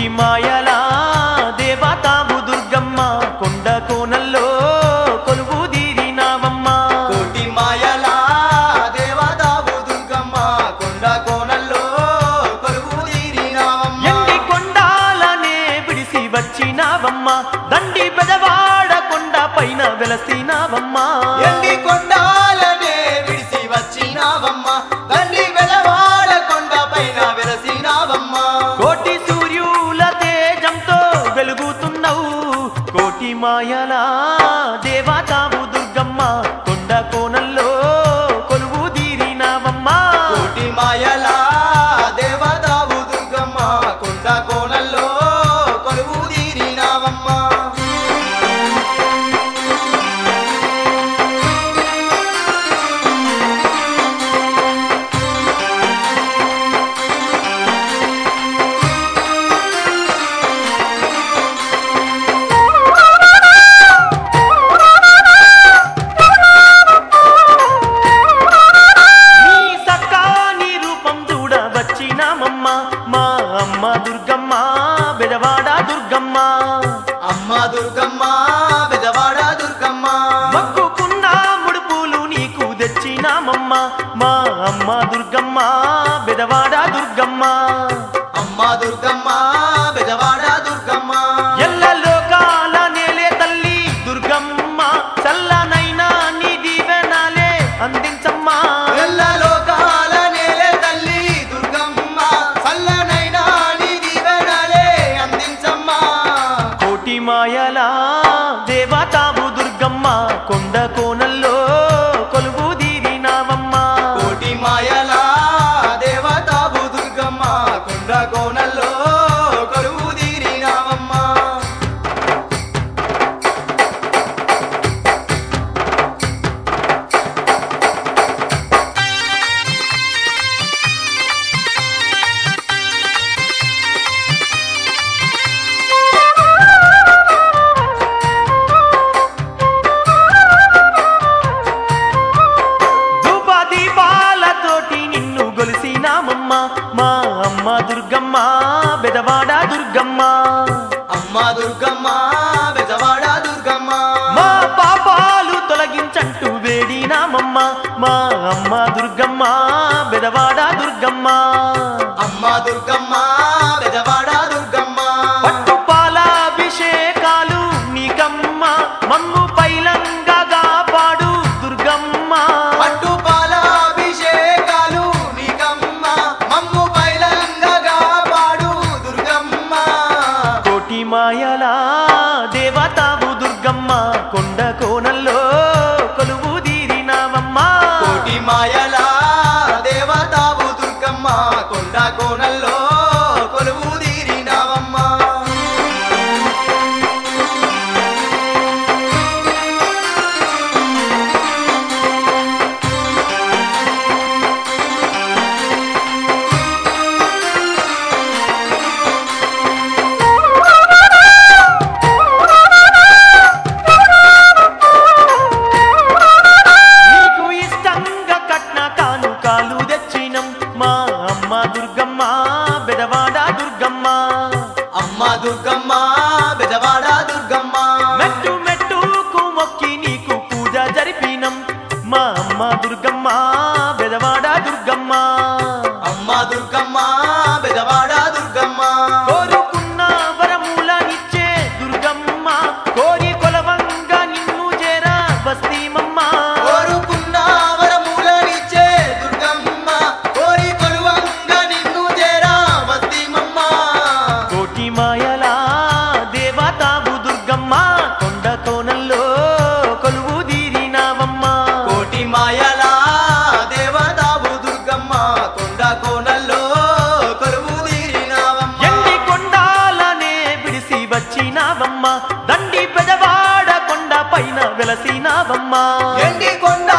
ఇంటి మాయలా దేవతాబు దుర్గమ్మ కొండ కోనల్లో కొలువు దీరినావమ్మ కోటి మాయలా దేవతాబు దుర్గమ్మ కొండ కోనల్లో కొలువు దీరినావమ్మ ఎండి కొండాలనే పిడిసి వచ్చినావమ్మ దండి పెదవాడ కొండ పైన వెలసినావమ్మ ఎండి కొండా ನಮ್ಮದು దుర్గమ్మ బెజవాడ దుర్గమ్మ. మా పాపాలు తొలగించట్టు వేడి నామమ్మ. మా అమ్మ దుర్గమ్మ బెజవాడ దుర్గమ్మ. అమ్మ దుర్గ তা అమ్మ దుర్గమ్మ బెదవాడ కొలసినావమ్మా ఎండి కొండ